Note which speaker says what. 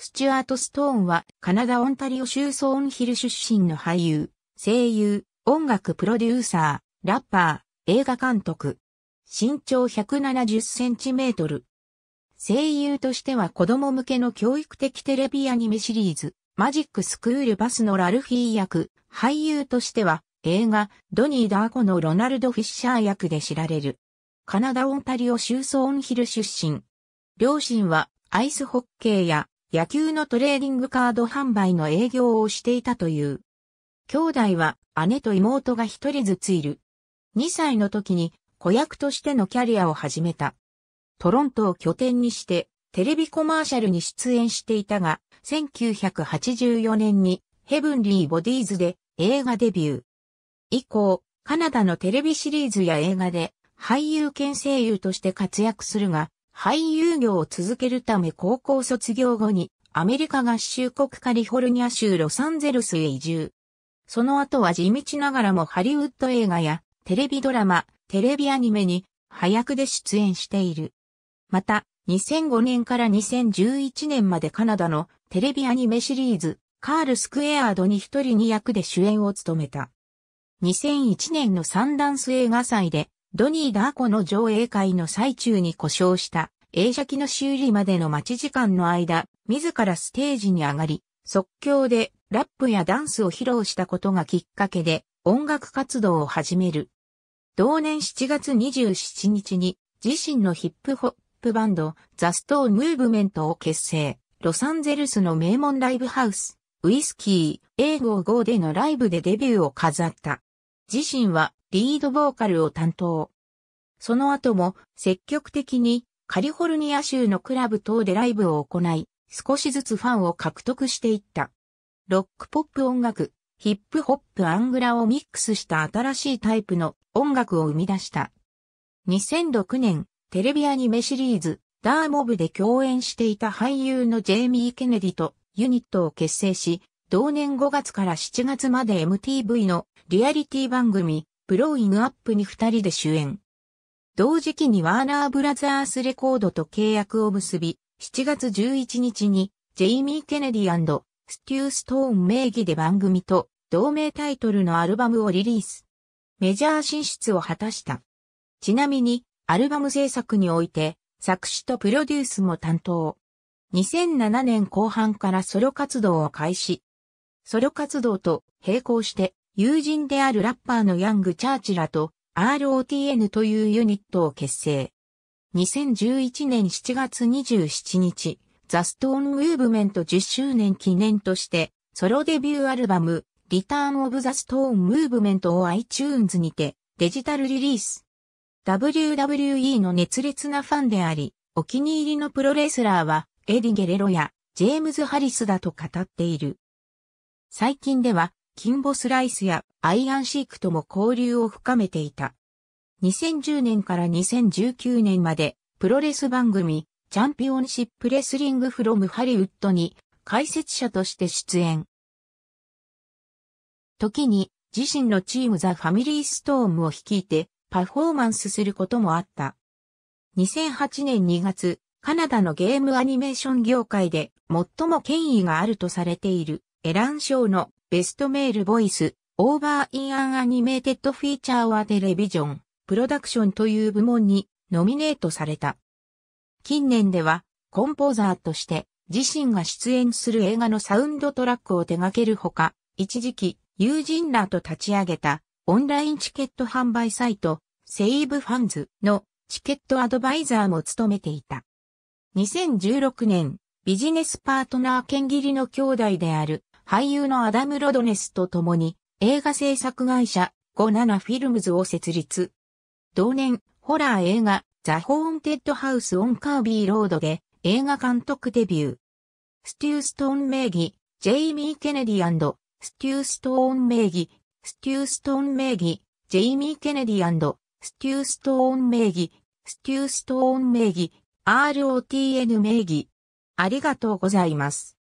Speaker 1: スチュアート・ストーンはカナダ・オンタリオ州ソーンヒル出身の俳優、声優、音楽プロデューサー、ラッパー、映画監督。身長170センチメートル。声優としては子供向けの教育的テレビアニメシリーズ、マジックスクールバスのラルフィー役、俳優としては映画、ドニー・ダーコのロナルド・フィッシャー役で知られる。カナダ・オンタリオ州ソーンヒル出身。両親はアイスホッケーや野球のトレーディングカード販売の営業をしていたという。兄弟は姉と妹が一人ずついる。2歳の時に子役としてのキャリアを始めた。トロントを拠点にしてテレビコマーシャルに出演していたが、1984年にヘブンリーボディーズで映画デビュー。以降、カナダのテレビシリーズや映画で俳優兼声優として活躍するが、俳優業を続けるため高校卒業後にアメリカ合衆国カリフォルニア州ロサンゼルスへ移住。その後は地道ながらもハリウッド映画やテレビドラマ、テレビアニメに早くで出演している。また、2005年から2011年までカナダのテレビアニメシリーズ、カール・スクエアードに一人二役で主演を務めた。2001年のサンダンス映画祭でドニー・ダーコの上映会の最中に故障した映写機の修理までの待ち時間の間、自らステージに上がり、即興でラップやダンスを披露したことがきっかけで音楽活動を始める。同年7月27日に自身のヒップホップバンドザ・ストーン・ムーブメントを結成。ロサンゼルスの名門ライブハウス、ウイスキー、英語5でのライブでデビューを飾った。自身はリードボーカルを担当。その後も積極的にカリフォルニア州のクラブ等でライブを行い、少しずつファンを獲得していった。ロックポップ音楽、ヒップホップアングラをミックスした新しいタイプの音楽を生み出した。2006年、テレビアニメシリーズ、ダーモブで共演していた俳優のジェイミー・ケネディとユニットを結成し、同年5月から7月まで MTV のリアリティ番組、ブローイングアップに二人で主演。同時期にワーナーブラザースレコードと契約を結び、7月11日にジェイミー・ケネディスティュー・ストーン名義で番組と同名タイトルのアルバムをリリース。メジャー進出を果たした。ちなみに、アルバム制作において、作詞とプロデュースも担当。2007年後半からソロ活動を開始。ソロ活動と並行して友人であるラッパーのヤング・チャーチラと ROTN というユニットを結成。2011年7月27日、ザ・ストーン・ムーブメント10周年記念として、ソロデビューアルバム、 Return of the Stone Movement を iTunes にてデジタルリリース。WWE の熱烈なファンであり、お気に入りのプロレスラーは、エディ・ゲレロやジェームズ・ハリスだと語っている。最近では、キンボスライスやアイアンシークとも交流を深めていた。2010年から2019年までプロレス番組 Championship Wrestling from Hollywood に解説者として出演。時に自身のチームザ・ファミリーストームを率いてパフォーマンスすることもあった。2008年2月、カナダのゲームアニメーション業界で最も権威があるとされているエラン賞の Best Male Voice, Over in an Animated Feature or Television、Production という部門にノミネートされた。近年ではコンポーザーとして自身が出演する映画のサウンドトラックを手掛けるほか、一時期友人らと立ち上げたオンラインチケット販売サイトセイブファンズのチケットアドバイザーも務めていた。2016年、ビジネスパートナー兼切りの兄弟である俳優のアダム・ロドネスと共に映画制作会社57フィルムズを設立。同年、ホラー映画ザ・ホーンテッド・ハウス・オン・カービー・ロードで映画監督デビュー。ステュー・ストーン名義、ジェイミー・ケネディステュー・ストーン名義、ステュー・ストーン名義、ジェイミー・ケネディステュー・ストーン名義、ステュー・ストーン名義、ROTN 名義。ありがとうございます。